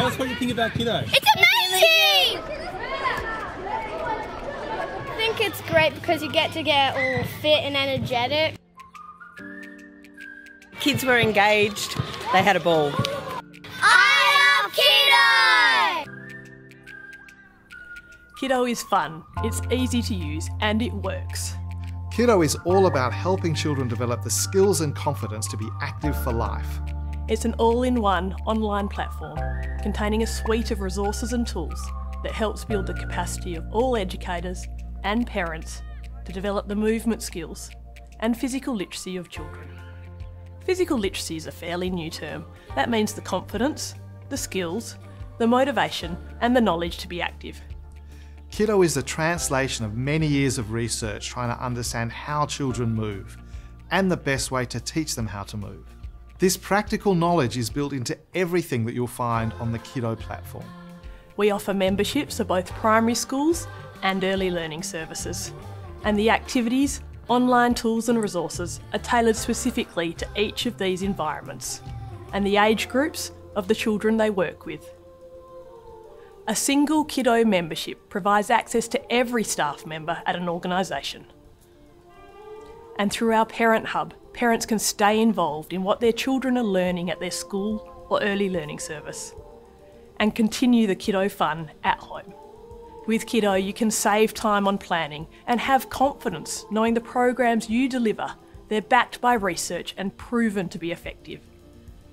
Tell us what you think about Kiddo. It's amazing! I think it's great because you get to get all fit and energetic. Kids were engaged, they had a ball. I love Kiddo! Kiddo is fun, it's easy to use, and it works. Kiddo is all about helping children develop the skills and confidence to be active for life. It's an all in one online platform containing a suite of resources and tools that helps build the capacity of all educators and parents to develop the movement skills and physical literacy of children. Physical literacy is a fairly new term. That means the confidence, the skills, the motivation, and the knowledge to be active. Kiddo is the translation of many years of research trying to understand how children move and the best way to teach them how to move. This practical knowledge is built into everything that you'll find on the Kiddo platform. We offer memberships of both primary schools and early learning services. And the activities, online tools and resources are tailored specifically to each of these environments and the age groups of the children they work with. A single Kiddo membership provides access to every staff member at an organisation. And through our Parent Hub, parents can stay involved in what their children are learning at their school or early learning service and continue the kiddo fun at home. With Kiddo, you can save time on planning and have confidence knowing the programs you deliver, they're backed by research and proven to be effective.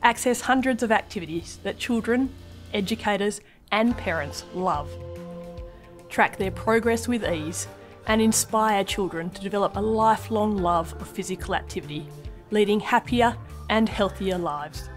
Access hundreds of activities that children, educators, and parents love. Track their progress with ease and inspire children to develop a lifelong love of physical activity, leading happier and healthier lives.